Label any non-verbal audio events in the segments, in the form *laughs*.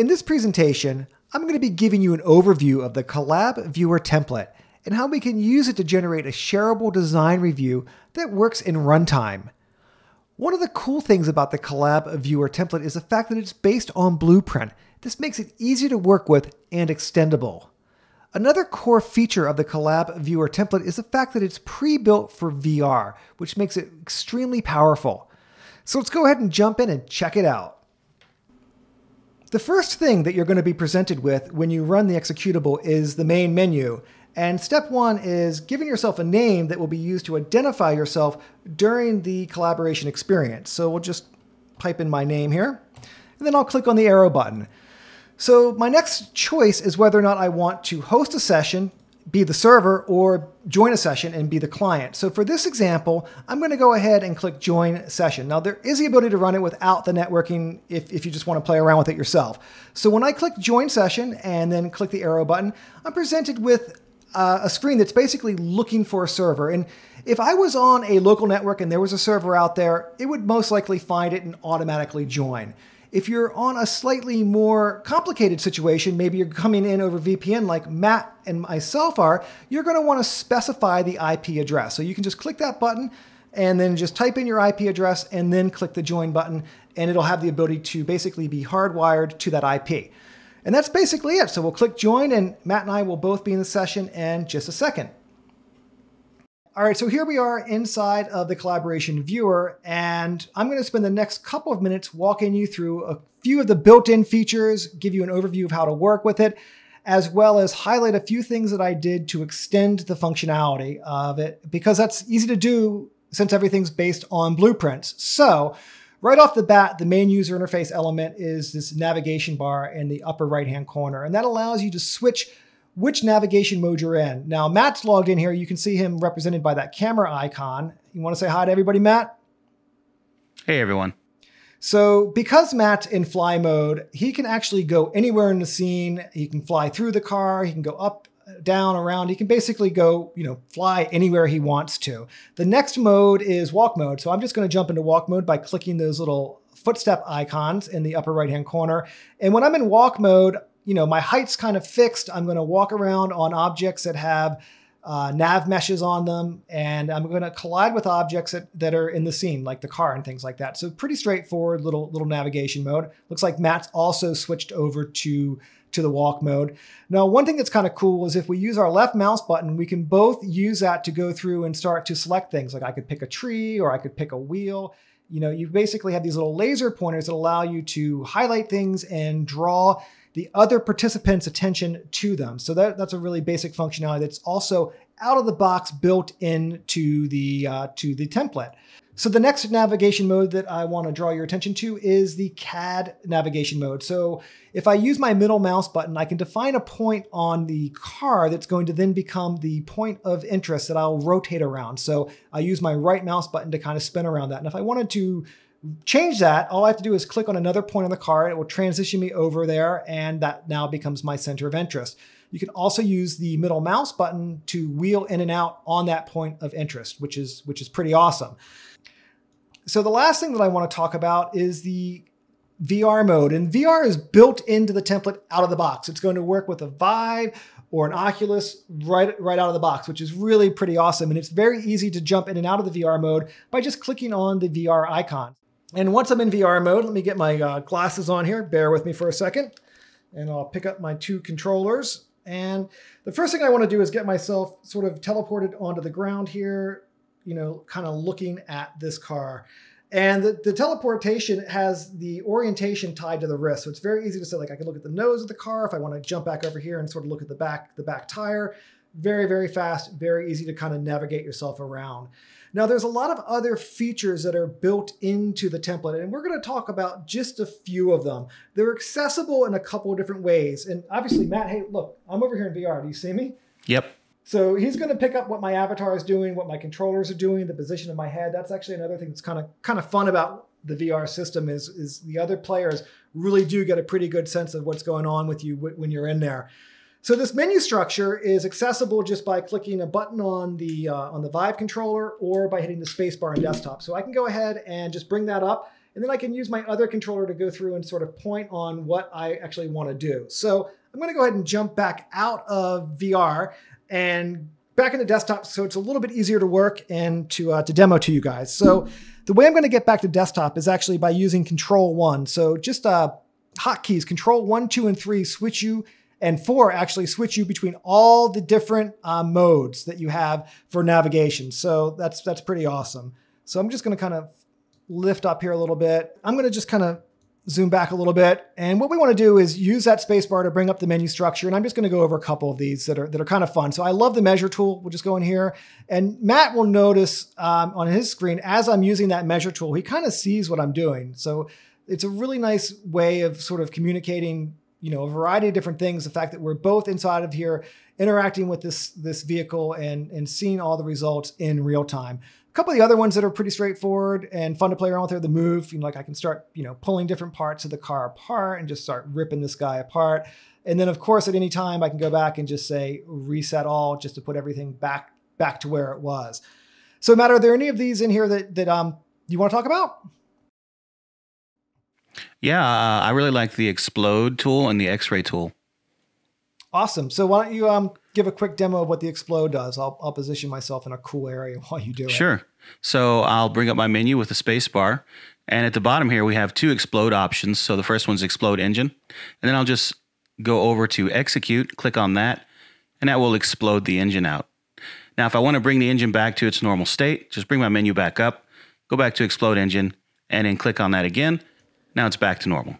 In this presentation, I'm going to be giving you an overview of the Collab Viewer template and how we can use it to generate a shareable design review that works in runtime. One of the cool things about the Collab Viewer template is the fact that it's based on Blueprint. This makes it easy to work with and extendable. Another core feature of the Collab Viewer template is the fact that it's pre-built for VR, which makes it extremely powerful. So let's go ahead and jump in and check it out. The first thing that you're going to be presented with when you run the executable is the main menu. And step one is giving yourself a name that will be used to identify yourself during the collaboration experience. So we'll just pipe in my name here, and then I'll click on the arrow button. So my next choice is whether or not I want to host a session be the server or join a session and be the client. So for this example, I'm going to go ahead and click join session. Now there is the ability to run it without the networking if, if you just want to play around with it yourself. So when I click join session and then click the arrow button, I'm presented with uh, a screen that's basically looking for a server. And if I was on a local network and there was a server out there, it would most likely find it and automatically join. If you're on a slightly more complicated situation, maybe you're coming in over VPN like Matt and myself are, you're going to want to specify the IP address. So you can just click that button and then just type in your IP address and then click the join button and it'll have the ability to basically be hardwired to that IP. And that's basically it. So we'll click join and Matt and I will both be in the session in just a second. All right, so here we are inside of the collaboration viewer, and I'm going to spend the next couple of minutes walking you through a few of the built-in features, give you an overview of how to work with it, as well as highlight a few things that I did to extend the functionality of it, because that's easy to do since everything's based on blueprints. So right off the bat, the main user interface element is this navigation bar in the upper right-hand corner, and that allows you to switch which navigation mode you're in. Now, Matt's logged in here. You can see him represented by that camera icon. You want to say hi to everybody, Matt? Hey, everyone. So because Matt's in fly mode, he can actually go anywhere in the scene. He can fly through the car. He can go up, down, around. He can basically go, you know, fly anywhere he wants to. The next mode is walk mode. So I'm just going to jump into walk mode by clicking those little footstep icons in the upper right hand corner. And when I'm in walk mode, you know, my height's kind of fixed. I'm going to walk around on objects that have uh, nav meshes on them, and I'm going to collide with objects that, that are in the scene, like the car and things like that. So pretty straightforward little little navigation mode. Looks like Matt's also switched over to to the walk mode. Now, one thing that's kind of cool is if we use our left mouse button, we can both use that to go through and start to select things. Like I could pick a tree or I could pick a wheel. You know, you basically have these little laser pointers that allow you to highlight things and draw the other participants' attention to them. So that, that's a really basic functionality that's also out of the box built into the, uh, to the template. So the next navigation mode that I want to draw your attention to is the CAD navigation mode. So if I use my middle mouse button, I can define a point on the car that's going to then become the point of interest that I'll rotate around. So I use my right mouse button to kind of spin around that. And if I wanted to change that, all I have to do is click on another point on the card. It will transition me over there, and that now becomes my center of interest. You can also use the middle mouse button to wheel in and out on that point of interest, which is, which is pretty awesome. So the last thing that I want to talk about is the VR mode. And VR is built into the template out of the box. It's going to work with a Vive or an Oculus right, right out of the box, which is really pretty awesome. And it's very easy to jump in and out of the VR mode by just clicking on the VR icon. And once I'm in VR mode, let me get my uh, glasses on here. Bear with me for a second. And I'll pick up my two controllers. And the first thing I want to do is get myself sort of teleported onto the ground here, you know, kind of looking at this car. And the, the, teleportation has the orientation tied to the wrist. So it's very easy to say, like, I can look at the nose of the car if I want to jump back over here and sort of look at the back, the back tire. Very, very fast, very easy to kind of navigate yourself around. Now, there's a lot of other features that are built into the template, and we're going to talk about just a few of them. They're accessible in a couple of different ways. And obviously, Matt, hey, look, I'm over here in VR. Do you see me? Yep. So he's going to pick up what my avatar is doing, what my controllers are doing, the position of my head. That's actually another thing that's kind of kind of fun about the VR system is is the other players really do get a pretty good sense of what's going on with you when you're in there. So this menu structure is accessible just by clicking a button on the uh, on the Vive controller or by hitting the spacebar on desktop. So I can go ahead and just bring that up And then I can use my other controller to go through and sort of point on what I actually want to do. So I'm going to go ahead and jump back out of VR and back into desktop so it's a little bit easier to work and to, uh, to demo to you guys. So the way I'm going to get back to desktop is actually by using Control 1. So just uh, hotkeys, Control 1, 2, and 3 switch you and four actually switch you between all the different uh, modes that you have for navigation. So that's that's pretty awesome. So I'm just going to kind of lift up here a little bit. I'm going to just kind of zoom back a little bit. And what we want to do is use that spacebar to bring up the menu structure. And I'm just going to go over a couple of these that are that are kind of fun. So I love the measure tool. We'll just go in here, and Matt will notice um, on his screen as I'm using that measure tool, he kind of sees what I'm doing. So it's a really nice way of sort of communicating you know a variety of different things. The fact that we're both inside of here interacting with this this vehicle and and seeing all the results in real time. A couple of the other ones that are pretty straightforward and fun to play around with are the move. You know, like i can start you know pulling different parts of the car apart and just start ripping this guy apart. And then of course at any time i can go back and just say reset all just to put everything back back to where it was. So matt are there any of these in here that that um you want to talk about yeah, uh, I really like the explode tool and the X-ray tool. Awesome. So why don't you um, give a quick demo of what the explode does? I'll, I'll position myself in a cool area *laughs* while you do it. Sure. So I'll bring up my menu with the space bar. And at the bottom here, we have two explode options. So the first one's explode engine. And then I'll just go over to execute, click on that, and that will explode the engine out. Now, if I want to bring the engine back to its normal state, just bring my menu back up, go back to explode engine, and then click on that again. Now it's back to normal.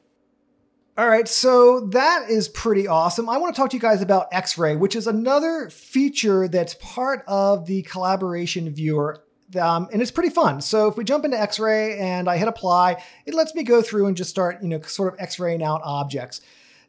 All right, so that is pretty awesome. I want to talk to you guys about X Ray, which is another feature that's part of the collaboration viewer. Um, and it's pretty fun. So if we jump into X-ray and I hit apply, it lets me go through and just start, you know, sort of X-raying out objects.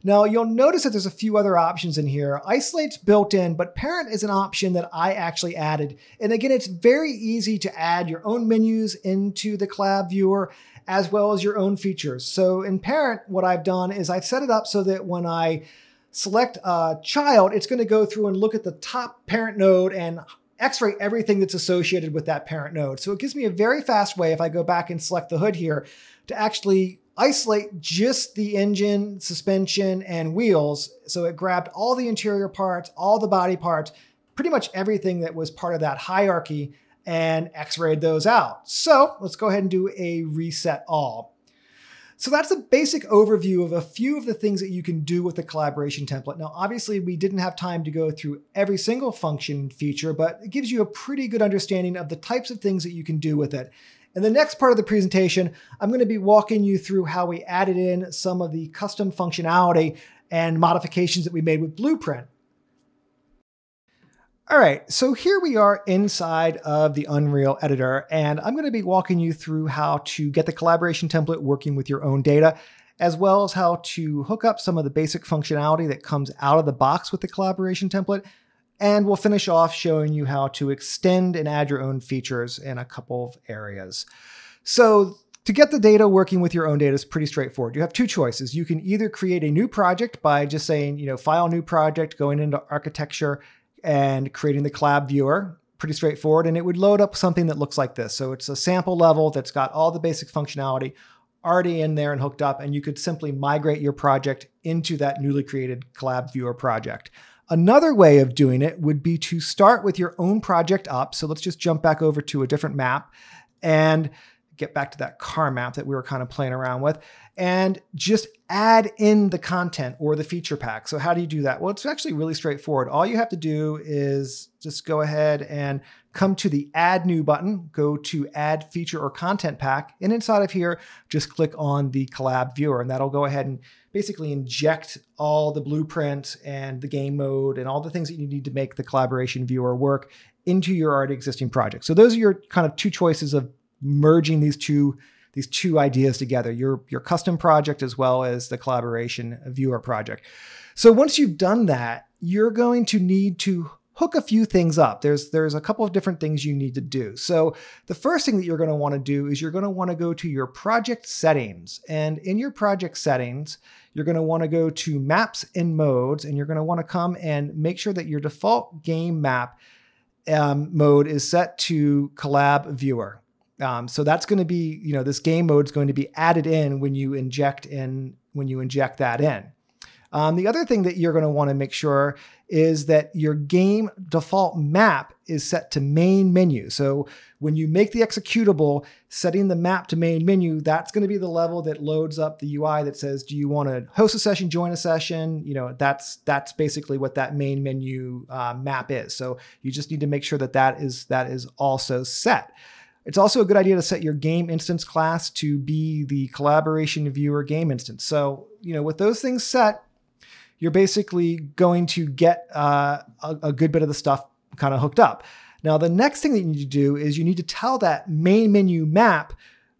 Now you'll notice that there's a few other options in here. Isolate's built in, but parent is an option that I actually added. And again, it's very easy to add your own menus into the collab viewer as well as your own features. So in Parent, what I've done is I've set it up so that when I select a child, it's going to go through and look at the top parent node and x-ray everything that's associated with that parent node. So it gives me a very fast way if I go back and select the hood here to actually isolate just the engine, suspension, and wheels. So it grabbed all the interior parts, all the body parts, pretty much everything that was part of that hierarchy and x-rayed those out. So let's go ahead and do a reset all. So that's a basic overview of a few of the things that you can do with the collaboration template. Now, obviously we didn't have time to go through every single function feature, but it gives you a pretty good understanding of the types of things that you can do with it. In the next part of the presentation, I'm going to be walking you through how we added in some of the custom functionality and modifications that we made with Blueprint. All right, so here we are inside of the Unreal Editor, and I'm going to be walking you through how to get the collaboration template working with your own data, as well as how to hook up some of the basic functionality that comes out of the box with the collaboration template. And we'll finish off showing you how to extend and add your own features in a couple of areas. So to get the data working with your own data is pretty straightforward. You have two choices. You can either create a new project by just saying, you know, file new project, going into architecture, and creating the collab viewer. Pretty straightforward. And it would load up something that looks like this. So it's a sample level that's got all the basic functionality already in there and hooked up. And you could simply migrate your project into that newly created collab viewer project. Another way of doing it would be to start with your own project up. So let's just jump back over to a different map and get back to that car map that we were kind of playing around with and just add in the content or the feature pack. So how do you do that? Well, it's actually really straightforward. All you have to do is just go ahead and come to the add new button, go to add feature or content pack, and inside of here, just click on the collab viewer and that'll go ahead and basically inject all the blueprint and the game mode and all the things that you need to make the collaboration viewer work into your already existing project. So those are your kind of two choices of merging these two these two ideas together, your, your custom project as well as the collaboration viewer project. So once you've done that, you're going to need to hook a few things up. There's there's a couple of different things you need to do. So the first thing that you're going to want to do is you're going to want to go to your project settings. And in your project settings, you're going to want to go to maps and modes and you're going to want to come and make sure that your default game map um, mode is set to collab viewer. Um, so that's going to be, you know, this game mode is going to be added in when you inject in when you inject that in. Um, the other thing that you're going to want to make sure is that your game default map is set to main menu. So when you make the executable, setting the map to main menu, that's going to be the level that loads up the UI that says, do you want to host a session, join a session? You know, that's that's basically what that main menu uh, map is. So you just need to make sure that that is that is also set. It's also a good idea to set your game instance class to be the collaboration viewer game instance. So, you know, with those things set, you're basically going to get uh, a, a good bit of the stuff kind of hooked up. Now, the next thing that you need to do is you need to tell that main menu map,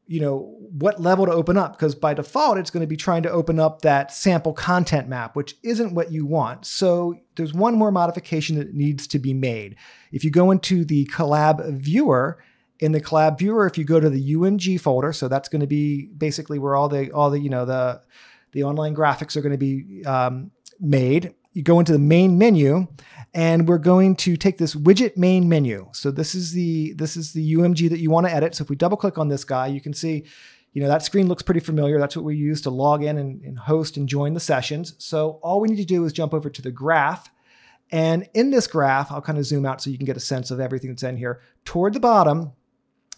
you know, what level to open up, because by default, it's going to be trying to open up that sample content map, which isn't what you want. So there's one more modification that needs to be made. If you go into the collab viewer, in the collab viewer, if you go to the UMG folder, so that's going to be basically where all the all the you know the the online graphics are going to be um, made. You go into the main menu and we're going to take this widget main menu. So this is the this is the UMG that you want to edit. So if we double click on this guy, you can see, you know, that screen looks pretty familiar. That's what we use to log in and, and host and join the sessions. So all we need to do is jump over to the graph. And in this graph, I'll kind of zoom out so you can get a sense of everything that's in here. Toward the bottom,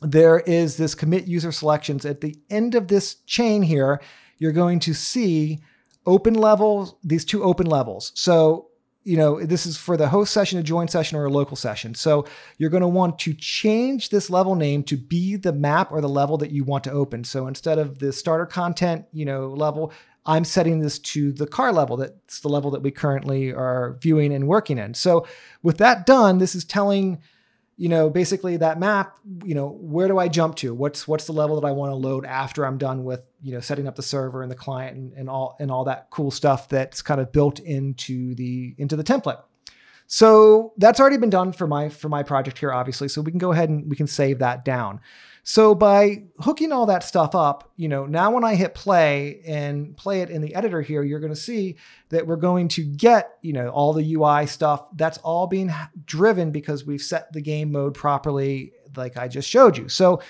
there is this commit user selections. At the end of this chain here, you're going to see open levels, these two open levels. So, you know, this is for the host session, a join session, or a local session. So you're going to want to change this level name to be the map or the level that you want to open. So instead of the starter content, you know, level, I'm setting this to the car level. That's the level that we currently are viewing and working in. So with that done, this is telling you know, basically that map, you know, where do I jump to? What's what's the level that I want to load after I'm done with, you know, setting up the server and the client and, and all and all that cool stuff that's kind of built into the into the template. So that's already been done for my for my project here, obviously. So we can go ahead and we can save that down. So by hooking all that stuff up, you know, now when I hit play and play it in the editor here, you're going to see that we're going to get, you know, all the UI stuff. That's all being driven because we've set the game mode properly like I just showed you. So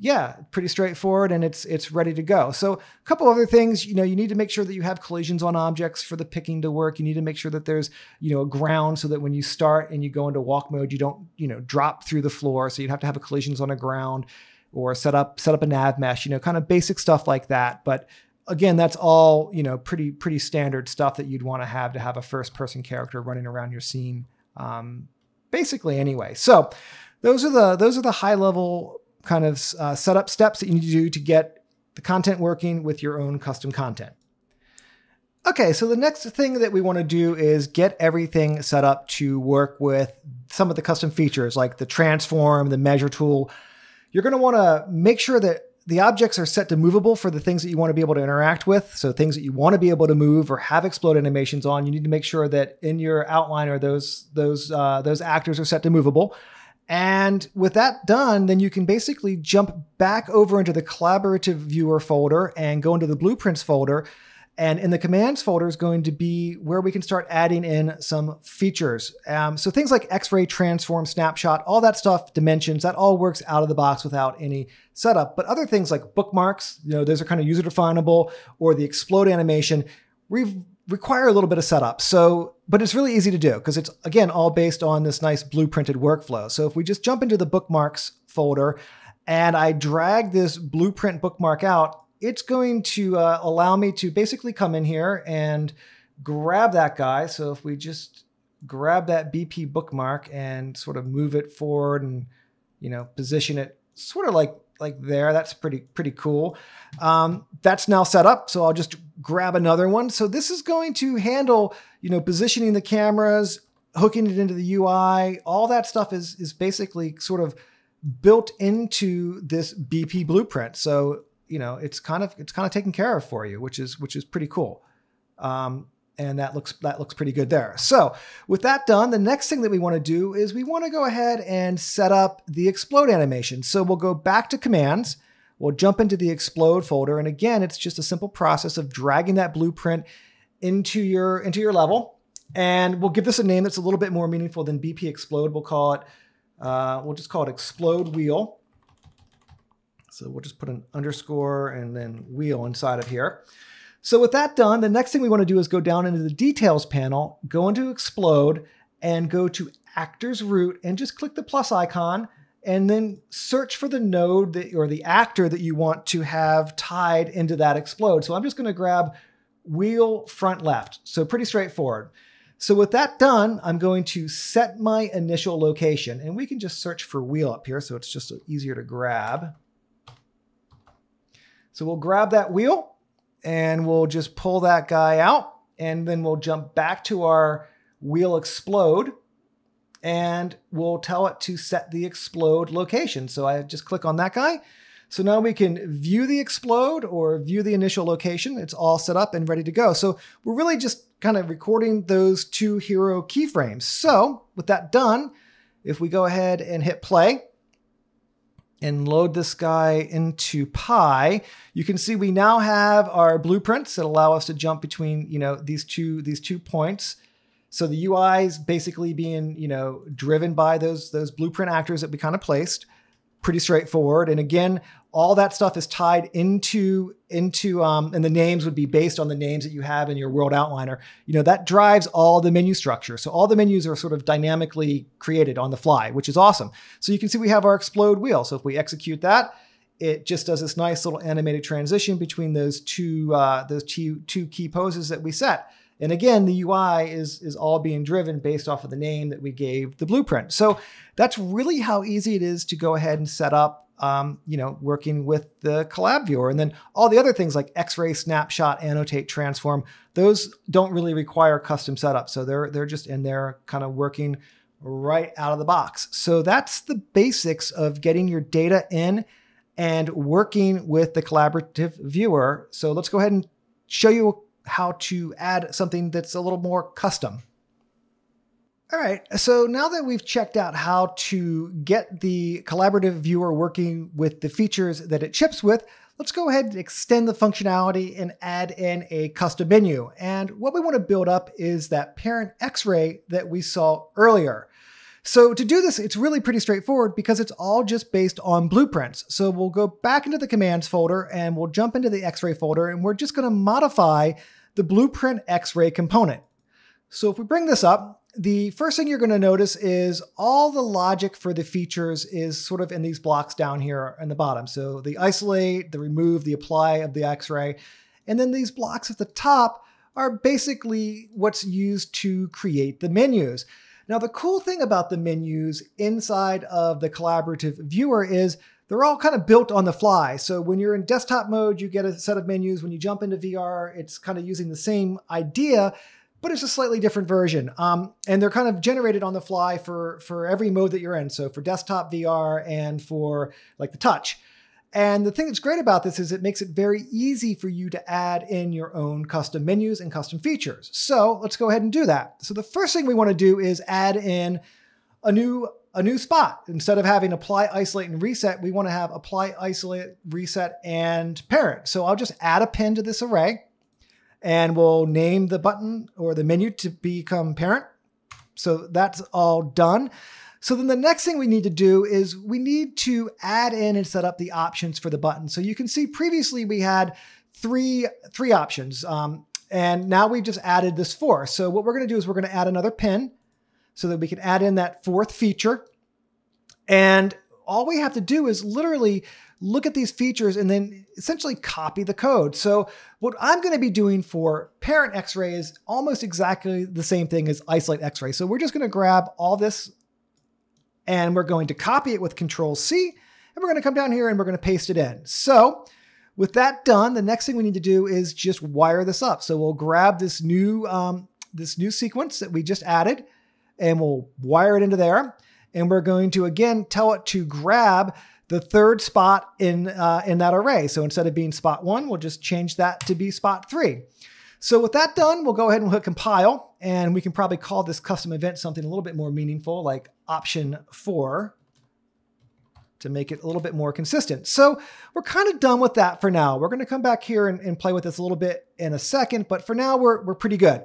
yeah, pretty straightforward and it's it's ready to go. So a couple other things, you know, you need to make sure that you have collisions on objects for the picking to work. You need to make sure that there's, you know, a ground so that when you start and you go into walk mode, you don't, you know, drop through the floor. So you'd have to have a collisions on a ground or set up set up a nav mesh, you know, kind of basic stuff like that. But again, that's all, you know, pretty pretty standard stuff that you'd want to have to have a first person character running around your scene. Um, basically anyway. So those are the those are the high level kind of uh, setup steps that you need to do to get the content working with your own custom content. Okay, so the next thing that we want to do is get everything set up to work with some of the custom features like the transform, the measure tool. You're going to want to make sure that the objects are set to movable for the things that you want to be able to interact with. So things that you want to be able to move or have explode animations on, you need to make sure that in your outliner those those uh, those actors are set to movable. And with that done, then you can basically jump back over into the collaborative viewer folder and go into the blueprints folder. And in the commands folder is going to be where we can start adding in some features. Um, so things like X-ray, transform, snapshot, all that stuff, dimensions, that all works out of the box without any setup. But other things like bookmarks, you know, those are kind of user definable, or the explode animation, we've require a little bit of setup. So, but it's really easy to do because it's again all based on this nice blueprinted workflow. So if we just jump into the bookmarks folder and I drag this blueprint bookmark out, it's going to uh, allow me to basically come in here and grab that guy. So if we just grab that BP bookmark and sort of move it forward and you know position it sort of like like there. That's pretty pretty cool. Um, that's now set up, so I'll just grab another one. So this is going to handle you know positioning the cameras, hooking it into the UI. All that stuff is is basically sort of built into this BP blueprint. So you know it's kind of it's kind of taken care of for you, which is which is pretty cool. Um, and that looks that looks pretty good there. So with that done, the next thing that we want to do is we want to go ahead and set up the explode animation. So we'll go back to commands, we'll jump into the explode folder, and again, it's just a simple process of dragging that blueprint into your into your level, and we'll give this a name that's a little bit more meaningful than BP explode. We'll call it uh, we'll just call it explode wheel. So we'll just put an underscore and then wheel inside of here. So with that done, the next thing we want to do is go down into the details panel, go into explode and go to actors root and just click the plus icon and then search for the node that, or the actor that you want to have tied into that explode. So I'm just going to grab wheel front left. So pretty straightforward. So with that done, I'm going to set my initial location and we can just search for wheel up here. So it's just easier to grab. So we'll grab that wheel and we'll just pull that guy out and then we'll jump back to our wheel explode and we'll tell it to set the explode location. So I just click on that guy. So now we can view the explode or view the initial location. It's all set up and ready to go. So we're really just kind of recording those two hero keyframes. So with that done, if we go ahead and hit play and load this guy into PIE, you can see we now have our blueprints that allow us to jump between, you know, these two these two points. So the UI is basically being, you know, driven by those those blueprint actors that we kind of placed. Pretty straightforward. And again, all that stuff is tied into into um, and the names would be based on the names that you have in your world outliner. You know that drives all the menu structure. So all the menus are sort of dynamically created on the fly, which is awesome. So you can see we have our explode wheel. So if we execute that, it just does this nice little animated transition between those two uh, those two two key poses that we set. And again, the UI is, is all being driven based off of the name that we gave the blueprint. So that's really how easy it is to go ahead and set up, um, you know, working with the collab viewer. And then all the other things like X-ray, snapshot, annotate, transform, those don't really require custom setup. So they're, they're just in there kind of working right out of the box. So that's the basics of getting your data in and working with the collaborative viewer. So let's go ahead and show you how to add something that's a little more custom. All right, so now that we've checked out how to get the collaborative viewer working with the features that it ships with, let's go ahead and extend the functionality and add in a custom menu. And what we want to build up is that parent x-ray that we saw earlier. So to do this, it's really pretty straightforward because it's all just based on blueprints. So we'll go back into the commands folder and we'll jump into the x-ray folder and we're just going to modify the blueprint X-ray component. So if we bring this up, the first thing you're going to notice is all the logic for the features is sort of in these blocks down here in the bottom. So the isolate, the remove, the apply of the X-ray, and then these blocks at the top are basically what's used to create the menus. Now, the cool thing about the menus inside of the collaborative viewer is they're all kind of built on the fly. So when you're in desktop mode, you get a set of menus. When you jump into VR, it's kind of using the same idea, but it's a slightly different version. Um, and they're kind of generated on the fly for, for every mode that you're in. So for desktop VR and for like the touch. And the thing that's great about this is it makes it very easy for you to add in your own custom menus and custom features. So let's go ahead and do that. So the first thing we want to do is add in a new a new spot. Instead of having apply, isolate, and reset, we want to have apply, isolate, reset, and parent. So I'll just add a pin to this array and we'll name the button or the menu to become parent. So that's all done. So then the next thing we need to do is we need to add in and set up the options for the button. So you can see previously we had three, three options. Um, and now we've just added this four. So what we're going to do is we're going to add another pin so that we can add in that fourth feature. And all we have to do is literally look at these features and then essentially copy the code. So what I'm going to be doing for parent X-ray is almost exactly the same thing as isolate X-ray. So we're just going to grab all this and we're going to copy it with control C and we're going to come down here and we're going to paste it in. So with that done, the next thing we need to do is just wire this up. So we'll grab this new, um, this new sequence that we just added and we'll wire it into there. And we're going to again tell it to grab the third spot in, uh, in that array. So instead of being spot one, we'll just change that to be spot three. So with that done, we'll go ahead and hit compile and we can probably call this custom event something a little bit more meaningful like option four to make it a little bit more consistent. So we're kind of done with that for now. We're going to come back here and, and play with this a little bit in a second, but for now we're, we're pretty good.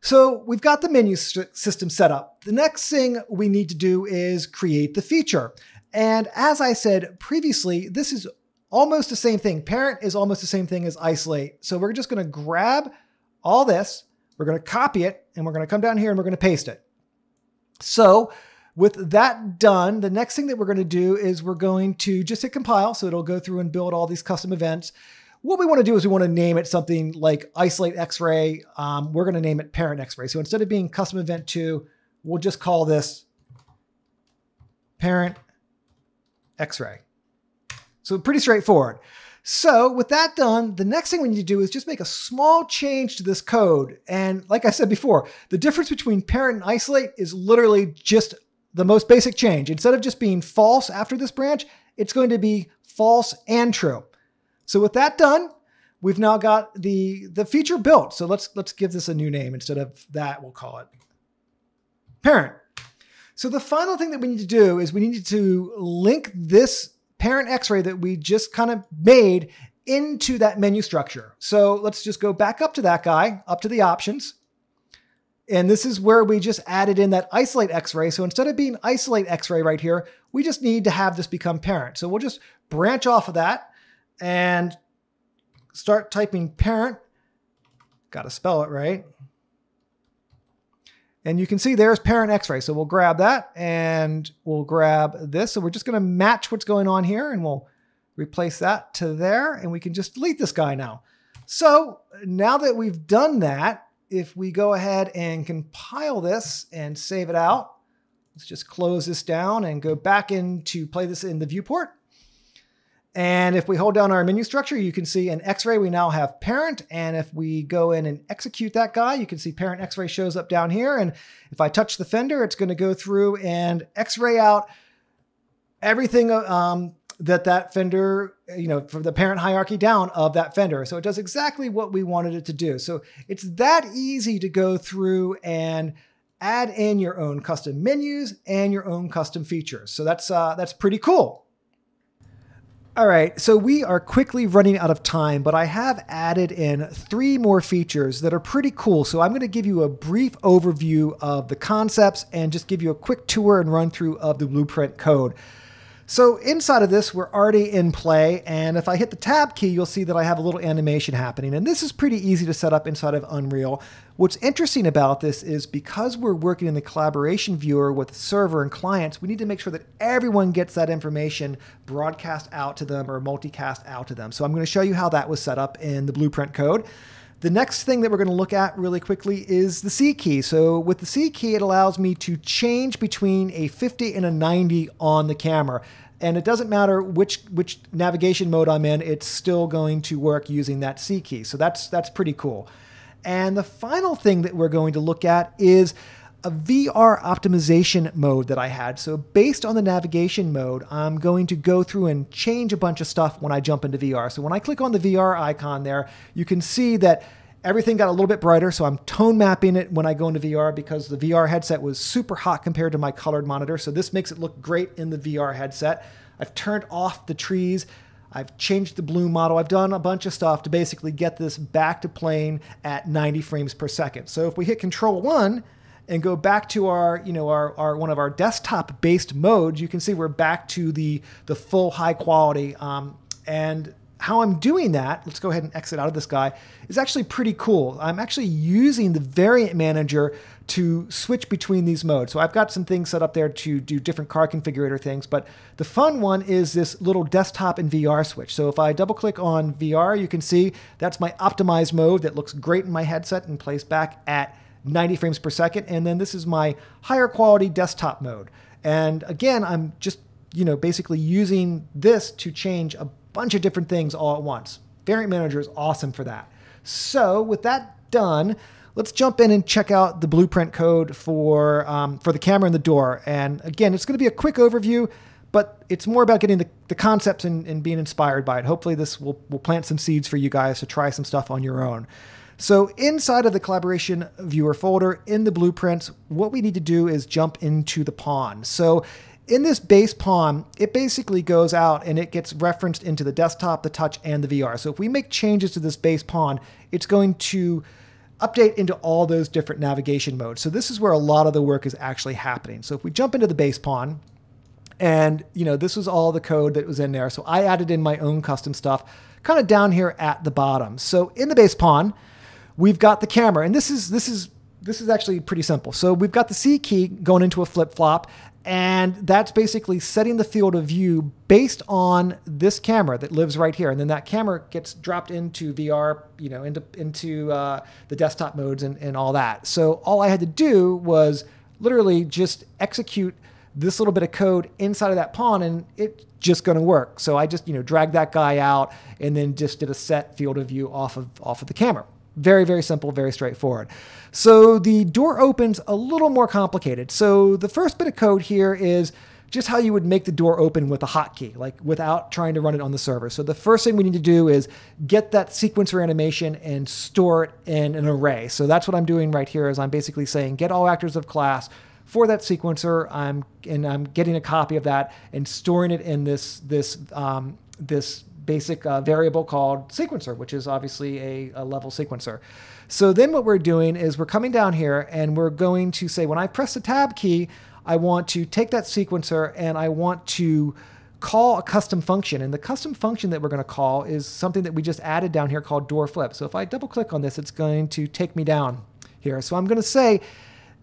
So we've got the menu system set up. The next thing we need to do is create the feature. And as I said previously, this is almost the same thing. Parent is almost the same thing as isolate. So we're just going to grab all this, we're going to copy it, and we're going to come down here and we're going to paste it. So with that done, the next thing that we're going to do is we're going to just hit compile. So it'll go through and build all these custom events. What we want to do is we want to name it something like isolate X-ray. Um, we're going to name it parent X-ray. So instead of being custom event two, we'll just call this parent X-ray. So pretty straightforward. So with that done, the next thing we need to do is just make a small change to this code. And like I said before, the difference between parent and isolate is literally just the most basic change. Instead of just being false after this branch, it's going to be false and true. So with that done, we've now got the, the feature built. So let's, let's give this a new name. Instead of that, we'll call it parent. So the final thing that we need to do is we need to link this parent x-ray that we just kind of made into that menu structure. So let's just go back up to that guy, up to the options. And this is where we just added in that isolate x-ray. So instead of being isolate x-ray right here, we just need to have this become parent. So we'll just branch off of that and start typing parent. Got to spell it right. And you can see there's parent x-ray. So we'll grab that and we'll grab this. So we're just going to match what's going on here and we'll replace that to there and we can just delete this guy now. So now that we've done that, if we go ahead and compile this and save it out, let's just close this down and go back into play this in the viewport. And if we hold down our menu structure, you can see in X-ray, we now have parent. And if we go in and execute that guy, you can see parent X-ray shows up down here. And if I touch the fender, it's going to go through and X-ray out everything um, that that fender, you know, from the parent hierarchy down of that fender. So it does exactly what we wanted it to do. So it's that easy to go through and add in your own custom menus and your own custom features. So that's uh, that's pretty cool. All right, so we are quickly running out of time, but I have added in three more features that are pretty cool. So I'm going to give you a brief overview of the concepts and just give you a quick tour and run through of the blueprint code. So inside of this, we're already in play. And if I hit the tab key, you'll see that I have a little animation happening. And this is pretty easy to set up inside of Unreal. What's interesting about this is because we're working in the collaboration viewer with server and clients, we need to make sure that everyone gets that information broadcast out to them or multicast out to them. So I'm going to show you how that was set up in the blueprint code. The next thing that we're going to look at really quickly is the C key. So with the C key, it allows me to change between a 50 and a 90 on the camera. And it doesn't matter which which navigation mode I'm in, it's still going to work using that C key. So that's that's pretty cool. And the final thing that we're going to look at is a VR optimization mode that I had. So based on the navigation mode, I'm going to go through and change a bunch of stuff when I jump into VR. So when I click on the VR icon there, you can see that everything got a little bit brighter. So I'm tone mapping it when I go into VR because the VR headset was super hot compared to my colored monitor. So this makes it look great in the VR headset. I've turned off the trees. I've changed the bloom model. I've done a bunch of stuff to basically get this back to playing at 90 frames per second. So if we hit control one, and go back to our, you know, our, our one of our desktop based modes, you can see we're back to the, the full high quality. Um, and how I'm doing that, let's go ahead and exit out of this guy, is actually pretty cool. I'm actually using the variant manager to switch between these modes. So I've got some things set up there to do different car configurator things, but the fun one is this little desktop and VR switch. So if I double click on VR, you can see that's my optimized mode that looks great in my headset and plays back at 90 frames per second. And then this is my higher quality desktop mode. And again, I'm just, you know, basically using this to change a bunch of different things all at once. Variant Manager is awesome for that. So with that done, let's jump in and check out the blueprint code for, um, for the camera and the door. And again, it's going to be a quick overview, but it's more about getting the, the concepts and, and being inspired by it. Hopefully this will, will plant some seeds for you guys to try some stuff on your own. So inside of the collaboration viewer folder in the blueprints, what we need to do is jump into the pawn. So in this base pawn, it basically goes out and it gets referenced into the desktop, the touch, and the VR. So if we make changes to this base pawn, it's going to update into all those different navigation modes. So this is where a lot of the work is actually happening. So if we jump into the base pawn, And, you know, this was all the code that was in there. So I added in my own custom stuff kind of down here at the bottom. So in the base pawn, we've got the camera and this is, this is, this is actually pretty simple. So we've got the C key going into a flip flop and that's basically setting the field of view based on this camera that lives right here. And then that camera gets dropped into VR, you know, into, into uh, the desktop modes and, and all that. So all I had to do was literally just execute this little bit of code inside of that pawn and it's just going to work. So I just, you know, dragged that guy out and then just did a set field of view off of, off of the camera. Very, very simple, very straightforward. So the door opens a little more complicated. So the first bit of code here is just how you would make the door open with a hotkey, like without trying to run it on the server. So the first thing we need to do is get that sequencer animation and store it in an array. So that's what I'm doing right here is I'm basically saying get all actors of class for that sequencer. I'm and I'm getting a copy of that and storing it in this this um, this basic uh, variable called sequencer, which is obviously a, a level sequencer. So then what we're doing is we're coming down here and we're going to say, when I press the tab key, I want to take that sequencer and I want to call a custom function. And the custom function that we're going to call is something that we just added down here called door flip. So if I double click on this, it's going to take me down here. So I'm going to say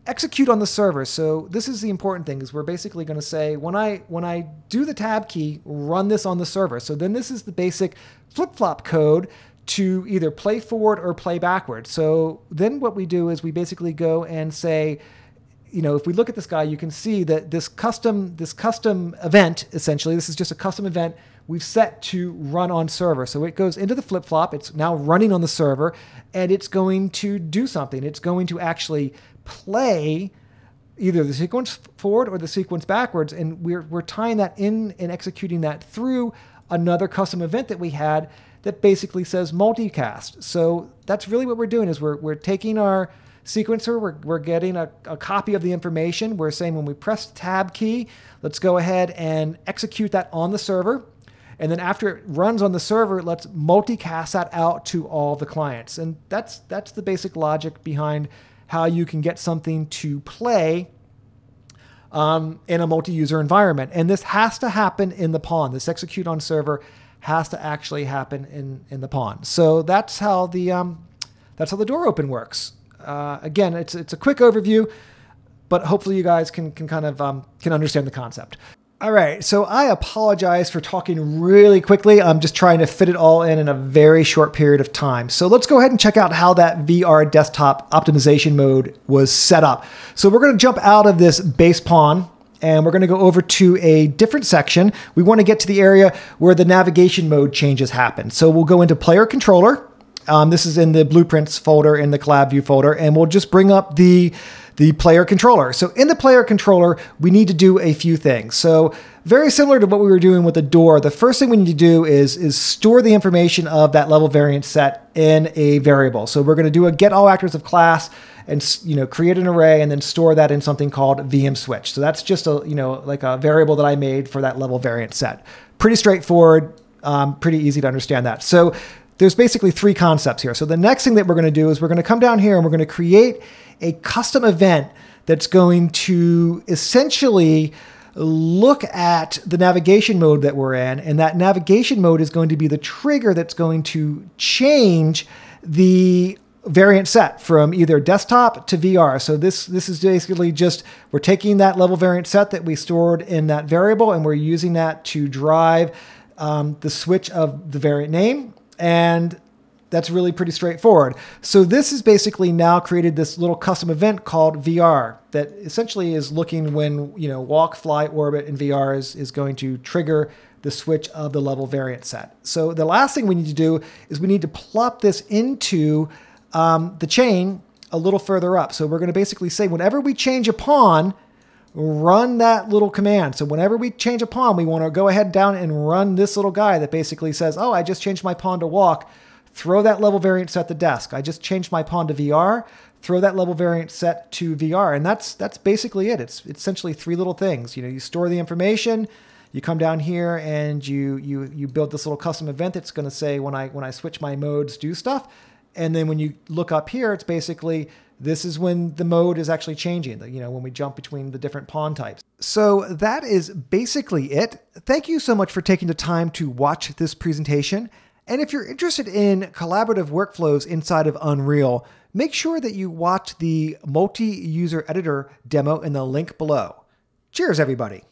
execute on the server. So this is the important thing is we're basically going to say when I when I do the tab key, run this on the server. So then this is the basic flip-flop code to either play forward or play backward. So then what we do is we basically go and say you know, if we look at this guy, you can see that this custom this custom event essentially, this is just a custom event we've set to run on server. So it goes into the flip flop. It's now running on the server, and it's going to do something. It's going to actually play either the sequence forward or the sequence backwards. And we're, we're tying that in and executing that through another custom event that we had that basically says multicast. So that's really what we're doing is we're, we're taking our sequencer, we're, we're getting a, a copy of the information. We're saying when we press tab key, let's go ahead and execute that on the server. And then after it runs on the server, let's multicast that out to all the clients. And that's that's the basic logic behind how you can get something to play um, in a multi-user environment. And this has to happen in the pawn. This execute on server has to actually happen in, in the pawn. So that's how the um, that's how the door open works. Uh, again, it's it's a quick overview, but hopefully you guys can can kind of um, can understand the concept. All right, so I apologize for talking really quickly. I'm just trying to fit it all in in a very short period of time. So let's go ahead and check out how that VR desktop optimization mode was set up. So we're gonna jump out of this base pawn and we're gonna go over to a different section. We wanna get to the area where the navigation mode changes happen. So we'll go into player controller. Um, this is in the blueprints folder in the collab view folder, and we'll just bring up the the player controller. So in the player controller, we need to do a few things. So very similar to what we were doing with the door, the first thing we need to do is, is store the information of that level variant set in a variable. So we're going to do a get all actors of class and you know create an array and then store that in something called VM switch. So that's just a you know like a variable that I made for that level variant set. Pretty straightforward, um, pretty easy to understand that. So there's basically three concepts here. So the next thing that we're going to do is we're going to come down here and we're going to create a custom event that's going to essentially look at the navigation mode that we're in. And that navigation mode is going to be the trigger that's going to change the variant set from either desktop to VR. So this this is basically just we're taking that level variant set that we stored in that variable and we're using that to drive um, the switch of the variant name and that's really pretty straightforward. So this is basically now created this little custom event called VR that essentially is looking when, you know, walk, fly, orbit and VR is, is going to trigger the switch of the level variant set. So the last thing we need to do is we need to plop this into um, the chain a little further up. So we're going to basically say whenever we change a pawn, run that little command. So whenever we change a pawn, we want to go ahead down and run this little guy that basically says, oh, I just changed my pawn to walk throw that level variant set to desk. I just changed my pawn to VR, throw that level variant set to VR. And that's that's basically it. It's, it's essentially three little things. You know, you store the information, you come down here and you you you build this little custom event that's going to say when I when I switch my modes do stuff. And then when you look up here, it's basically this is when the mode is actually changing, you know, when we jump between the different pawn types. So that is basically it. Thank you so much for taking the time to watch this presentation. And if you're interested in collaborative workflows inside of Unreal, make sure that you watch the multi-user editor demo in the link below. Cheers, everybody.